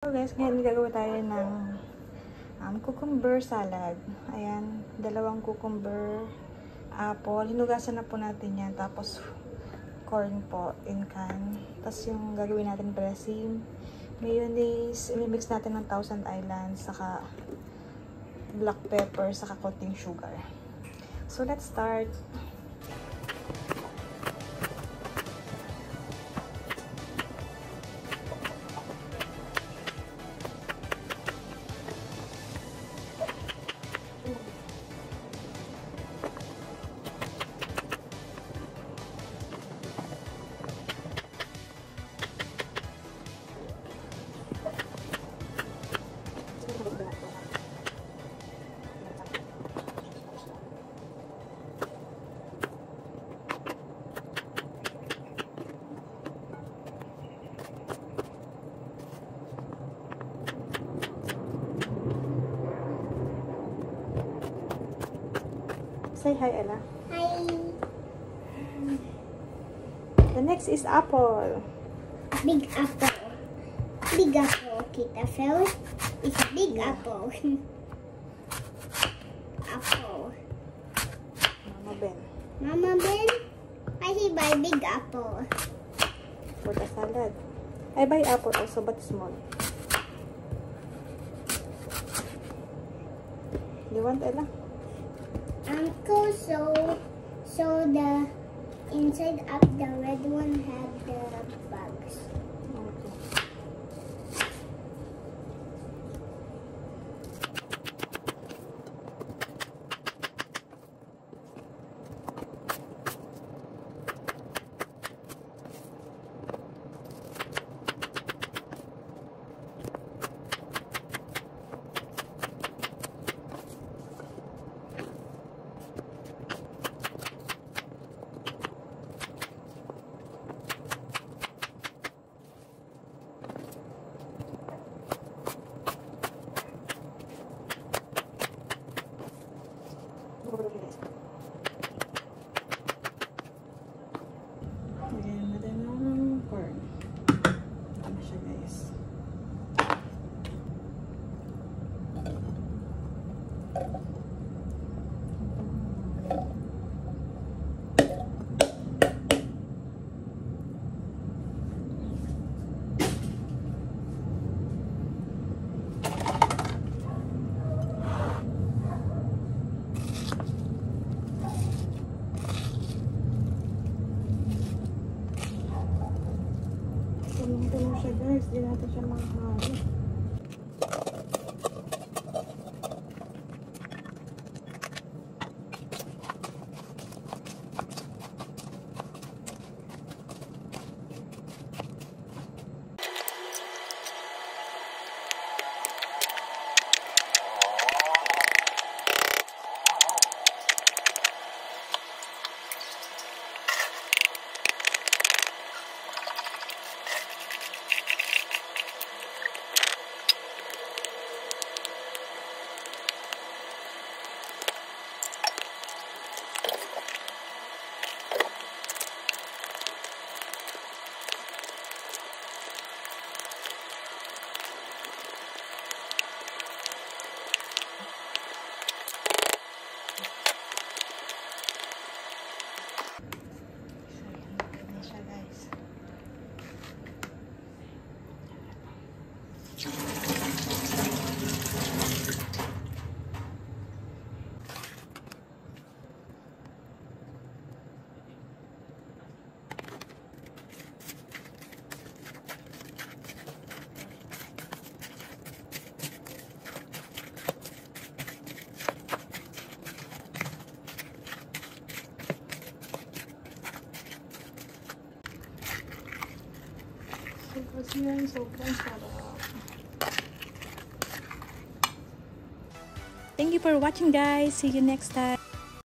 So guys, ngayon gagawa tayo ng um, cucumber salad. Ayan, dalawang cucumber, apple. Hinugasan na po natin yan. Tapos, corn po in can. Tapos yung gagawin natin dressing, mayonnaise, imimix natin ng Thousand Islands, saka black pepper, saka konting sugar. So, let's start. Say hi, Ella. Hi. The next is apple. Big apple. Big apple, Kita Phil. It's big apple. apple. Mama Ben. Mama Ben, why he buy big apple? For the salad. I buy apple also, but small. You want, Ella? Uncle, so the inside of the red one had the bugs. Tulong-tulong siya, guys. Di natin siya makakali. So, yan. Ganyan siya, guys. So, kasi yan, sobrang sarap. Thank you for watching guys. See you next time.